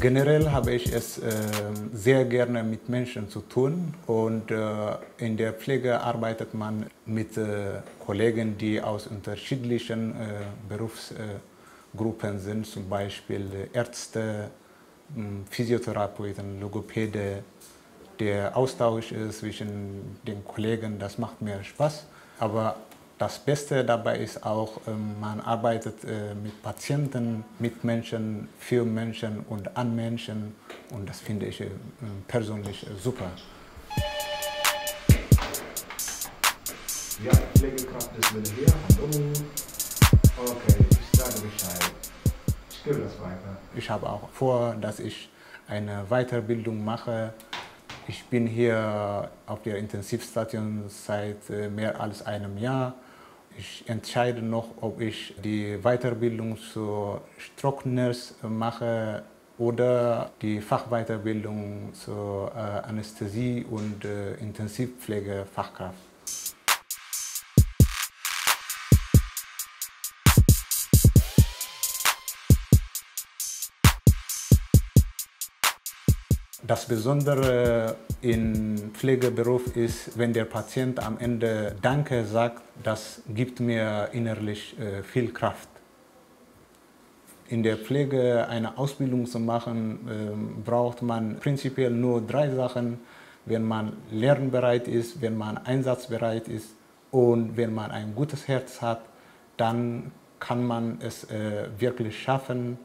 Generell habe ich es äh, sehr gerne mit Menschen zu tun und äh, in der Pflege arbeitet man mit äh, Kollegen, die aus unterschiedlichen äh, Berufsgruppen sind, zum Beispiel Ärzte, Physiotherapeuten, Logopäde. Der Austausch zwischen den Kollegen, das macht mir Spaß. Aber das Beste dabei ist auch, ähm, man arbeitet äh, mit Patienten, mit Menschen, für Menschen und an Menschen und das finde ich äh, persönlich super. Ja, Pflegekraft ist wieder hier. Hallo. Okay, ich sage Bescheid. Ich gebe das weiter. Ich habe auch vor, dass ich eine Weiterbildung mache. Ich bin hier auf der Intensivstation seit äh, mehr als einem Jahr. Ich entscheide noch, ob ich die Weiterbildung zur Strocknurse mache oder die Fachweiterbildung zur äh, Anästhesie- und äh, Intensivpflegefachkraft. Das Besondere im Pflegeberuf ist, wenn der Patient am Ende Danke sagt, das gibt mir innerlich äh, viel Kraft. In der Pflege eine Ausbildung zu machen, ähm, braucht man prinzipiell nur drei Sachen. Wenn man lernbereit ist, wenn man einsatzbereit ist und wenn man ein gutes Herz hat, dann kann man es äh, wirklich schaffen,